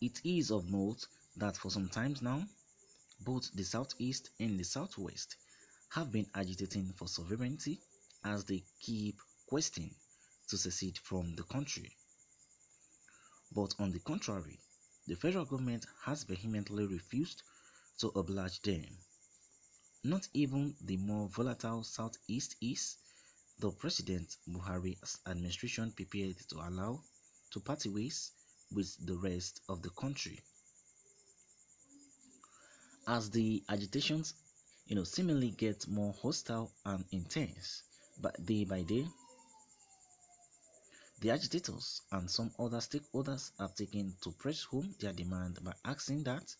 It is of note that for some times now, both the Southeast and the Southwest have been agitating for sovereignty as they keep questing to secede from the country. But on the contrary, the federal government has vehemently refused to oblige them. Not even the more volatile Southeast is the President Buhari's administration prepared to allow to party ways with the rest of the country. As the agitations, you know, seemingly get more hostile and intense, but day by day, the agitators and some other stakeholders have taken to press home their demand by asking that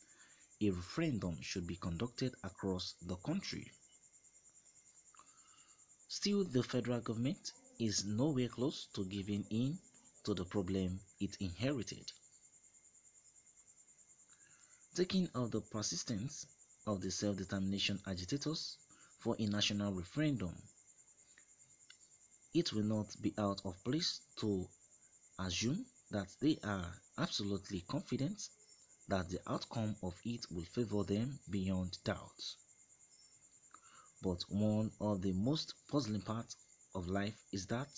a referendum should be conducted across the country. Still, the federal government is nowhere close to giving in to the problem it inherited. Taking of the persistence of the self-determination agitators for a national referendum, it will not be out of place to assume that they are absolutely confident that the outcome of it will favor them beyond doubt. But one of the most puzzling parts of life is that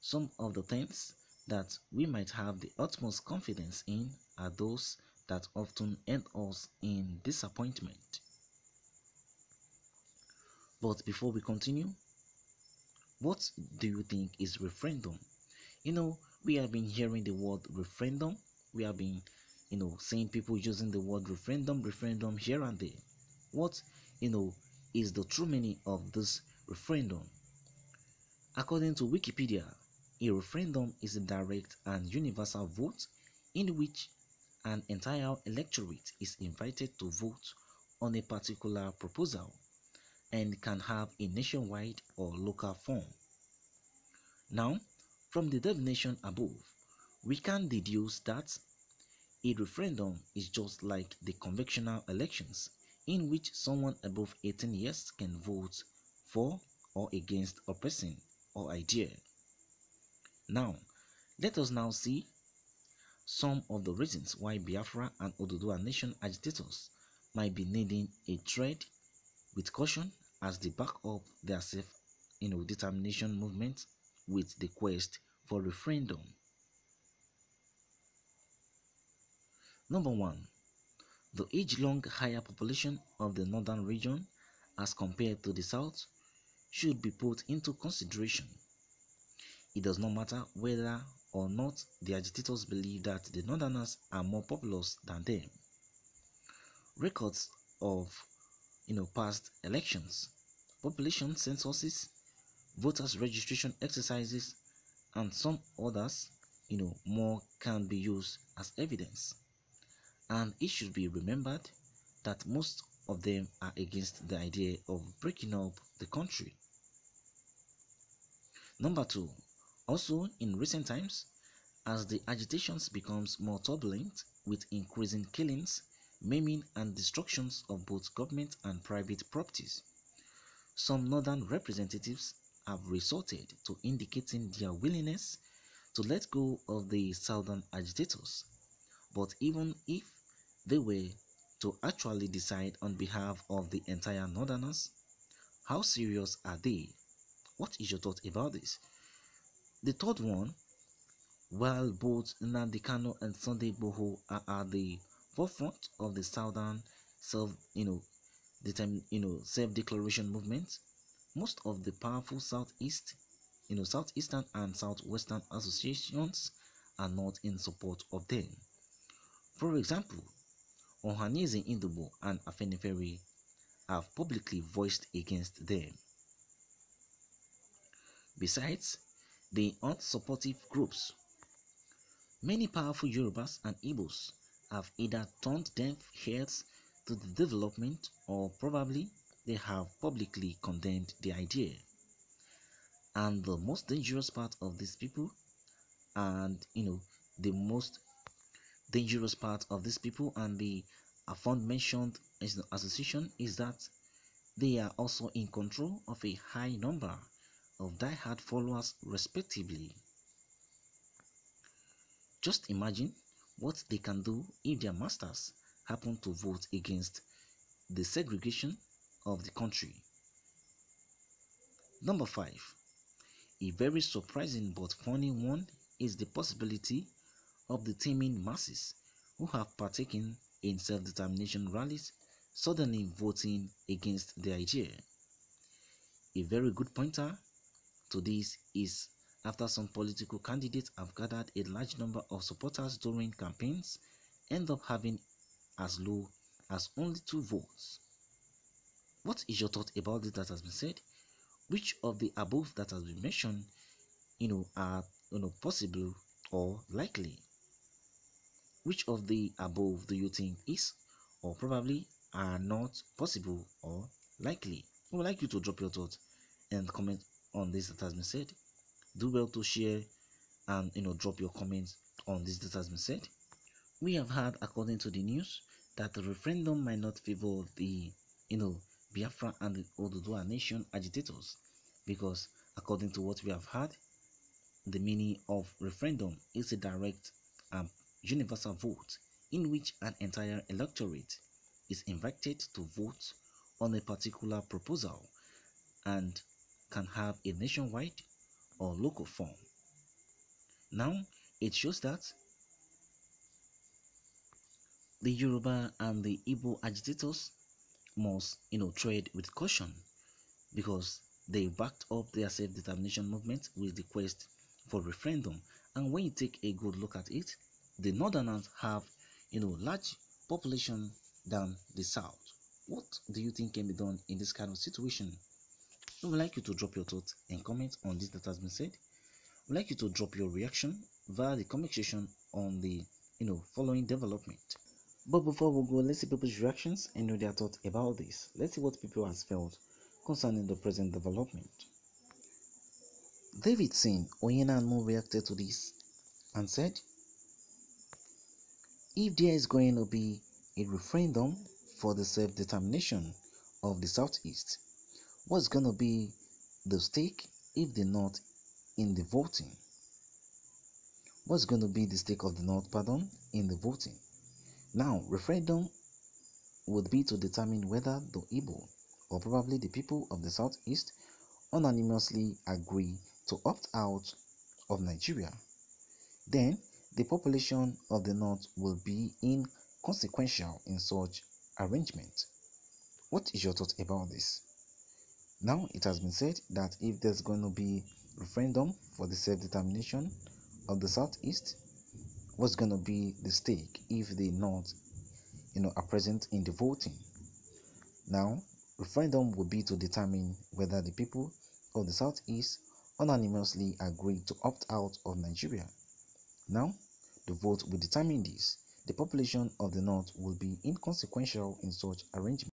some of the things that we might have the utmost confidence in are those that often end us in disappointment. But before we continue, what do you think is referendum? You know, we have been hearing the word referendum. We have been, you know, seeing people using the word referendum, referendum here and there. What, you know, is the true meaning of this referendum? According to Wikipedia, a referendum is a direct and universal vote in which an entire electorate is invited to vote on a particular proposal and can have a nationwide or local form. Now, from the definition above, we can deduce that a referendum is just like the conventional elections in which someone above 18 years can vote for or against a person or idea. Now, let us now see some of the reasons why Biafra and Oduduwa nation agitators might be needing a tread with caution as they back up their self you know, determination movement with the quest for referendum. Number one, the age-long higher population of the northern region as compared to the south should be put into consideration. It does not matter whether or not the agitators believe that the northerners are more populous than them. Records of you know past elections, population censuses, voters registration exercises, and some others, you know, more can be used as evidence. And it should be remembered that most of them are against the idea of breaking up the country. Number two, also in recent times, as the agitations becomes more turbulent with increasing killings, maiming and destructions of both government and private properties, some northern representatives have resorted to indicating their willingness to let go of the southern agitators. But even if they were to actually decide on behalf of the entire northerners, how serious are they? What is your thought about this? The third one, while both Nnamdi Kanu and Sunday Igboho are at the forefront of the southern self, you know, you know, self-declaration movement, most of the powerful southeast, you know, southeastern and southwestern associations are not in support of them. For example, Ohanaeze Ndigbo and Afenifere have publicly voiced against them. Besides, the unsupportive groups, many powerful Yorubas and Igbos have either turned deaf ears to the development or probably they have publicly condemned the idea. And the most dangerous part of these people, and you know, the most dangerous part of these people and the aforementioned association is that they are also in control of a high number of die-hard followers respectively. Just imagine what they can do if their masters happen to vote against the segregation of the country. Number 5. A very surprising but funny one is the possibility of the teeming masses who have partaken in self-determination rallies suddenly voting against the idea. A very good pointer to this is after some political candidates have gathered a large number of supporters during campaigns, end up having as low as only two votes. What is your thought about this that has been said? Which of the above that has been mentioned, you know, are you know possible or likely? Which of the above do you think is or probably are not possible or likely? We would like you to drop your thoughts and comment on this that has been said. Do well to share and you know drop your comments on this that has been said. We have heard, according to the news, that the referendum might not favor the you know Biafra and the Oduduwa nation agitators because according to what we have heard, the meaning of referendum is a direct and universal vote in which an entire electorate is invited to vote on a particular proposal and can have a nationwide or local form. Now, it shows that the Yoruba and the Igbo agitators must, you know, tread with caution because they backed up their self-determination movement with the quest for referendum. And when you take a good look at it, the northerners have you know large population than the south what do you think can be done in this kind of situation we would like you to drop your thoughts and comment on this that has been said. We'd like you to drop your reaction via the comment section on the you know following development. But before we go let's see people's reactions and know their thoughts about this. Let's see what people has felt concerning the present development. David Davidson Oyenanmu reacted to this and said if there is going to be a referendum for the self-determination of the southeast what's going to be the stake if the north in the voting what's going to be the stake of the north pardon in the voting now referendum would be to determine whether the Igbo or probably the people of the southeast unanimously agree to opt out of Nigeria then the population of the north will be inconsequential in such arrangement. What is your thought about this? Now it has been said that if there's going to be referendum for the self-determination of the southeast, what's going to be the stake if the north, you know, are present in the voting? Now, referendum will be to determine whether the people of the southeast unanimously agree to opt out of Nigeria. Now, the vote will determine this. The population of the North will be inconsequential in such arrangement.